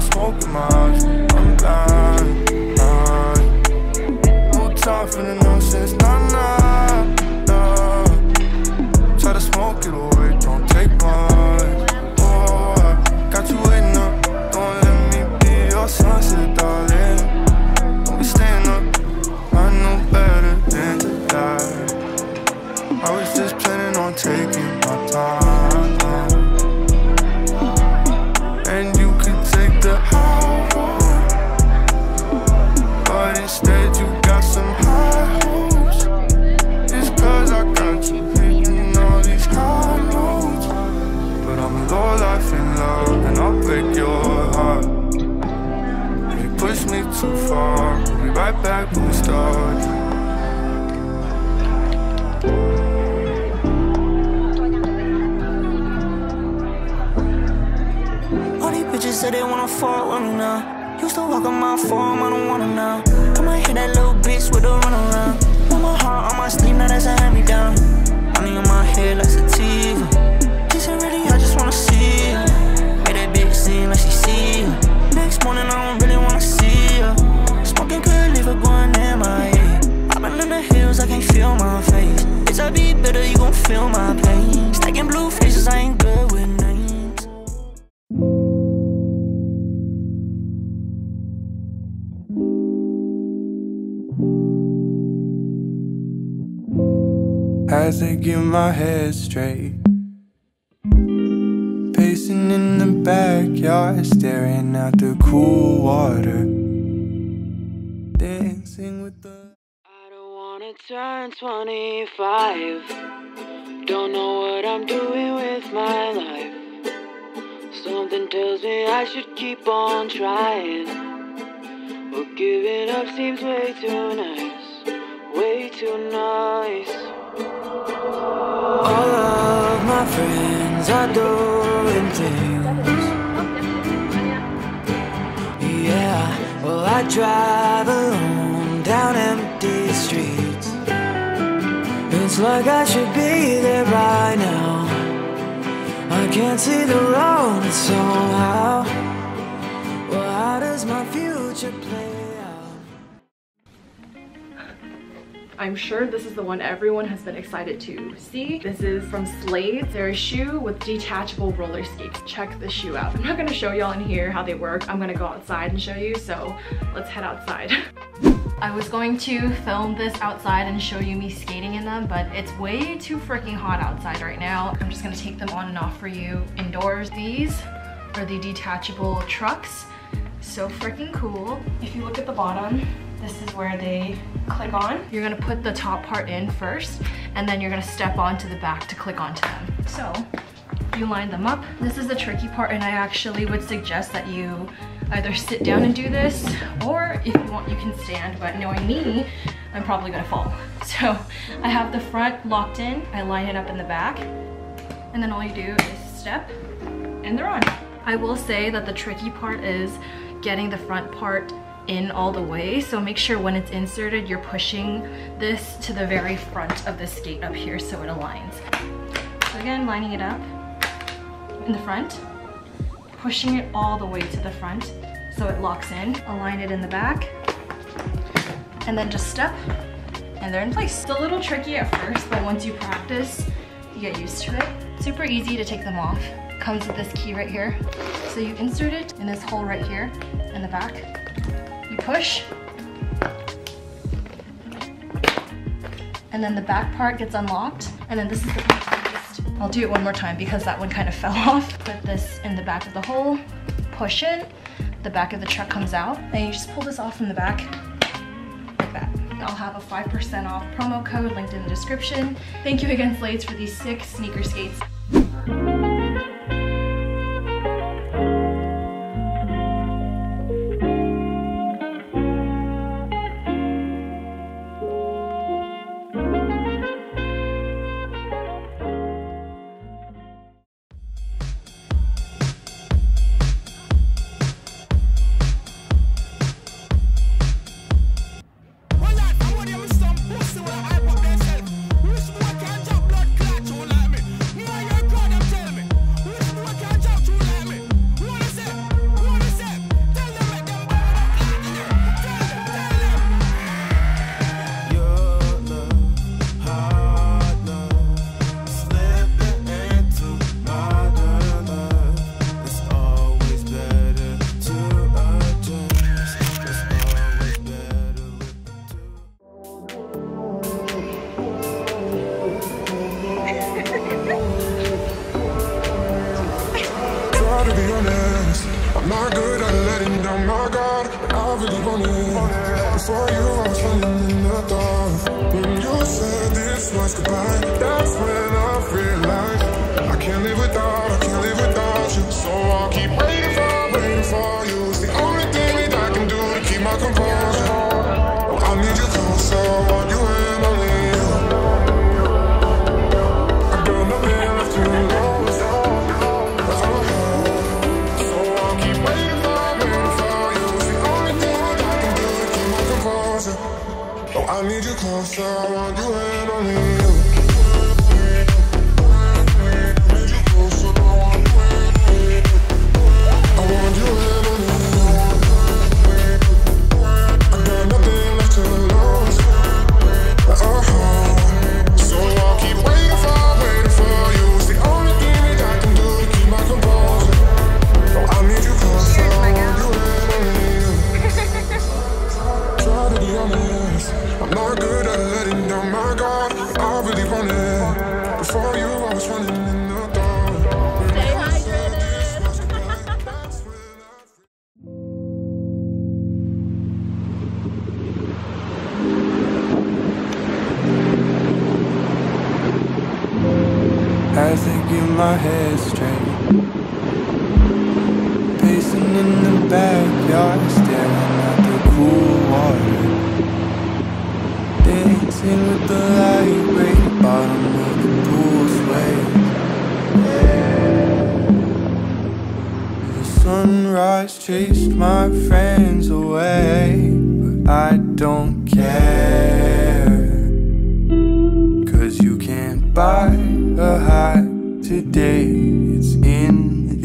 smoke in. I'm blind. No time for the nonsense. Life in love, and I'll break your heart. You push me too far, we'll be right back where we start All these bitches say they wanna fuck with me now. Used to walk on my form, I don't wanna now. I might hit that little bitch with a run around. Put my heart on my sleeve, now that's a hand me down. Money on my head like sativa. She said, really, wanna see her. Made that bitch seem like she see her. Next morning, I don't really wanna see her. Smoking could leave her going MIA. Been in the hills, I can't feel my face. Bitch, I be better, you gon' feel my pain. Stacking blue faces, I ain't good with names. Had to get my head straight. Pacing in the backyard, staring at the cool water. Dancing with the. I don't wanna turn 25. Don't know what I'm doing with my life. Something tells me I should keep on trying. But giving up seems way too nice. Way too nice. All of my friends are doing things. Yeah, well, I drive alone down empty streets. It's like I should be there by now. I can't see the road somehow. Well, how does my future play I'm sure this is the one everyone has been excited to see. This is from Slade. They're a shoe with detachable roller skates. Check this shoe out. I'm not gonna show y'all in here how they work. I'm gonna go outside and show you, so let's head outside. I was going to film this outside and show you me skating in them, but it's way too freaking hot outside right now. I'm just gonna take them on and off for you indoors. These are the detachable trucks. So freaking cool. If you look at the bottom, this is where they click on. You're gonna put the top part in first, and then you're gonna step onto the back to click onto them. So you line them up. This is the tricky part, and I actually would suggest that you either sit down and do this, or if you want, you can stand, but knowing me, I'm probably gonna fall. So I have the front locked in, I line it up in the back, and then all you do is step, and they're on. I will say that the tricky part is getting the front part in all the way. So make sure when it's inserted, you're pushing this to the very front of the skate up here so it aligns. So again, lining it up in the front, pushing it all the way to the front so it locks in. Align it in the back, and then just step, and they're in place. It's a little tricky at first, but once you practice, you get used to it. Super easy to take them off. Comes with this key right here. So you insert it in this hole right here in the back. Push. And then the back part gets unlocked. And then this is the part I'll do it one more time because that one kind of fell off. Put this in the back of the hole, push in, the back of the truck comes out, and you just pull this off from the back like that. I'll have a 5% off promo code linked in the description. Thank you again, Slades, for these sick sneaker skates. Before you, I was running in the dark. When you said this was goodbye, that's when I realized I can't live without, I can't live without you. So I'll keep waiting for, waiting for you. It's the only thing that I can do to keep my composure. Oh, I need you closer, I want you and only you. As I get my head straight. Pacing in the backyard, staring at the cool water. Dancing with the light ray, bottom of the pool sway. The sunrise chased my friends away, but I don't care. Cause you can't buy high today, it's in the. It's in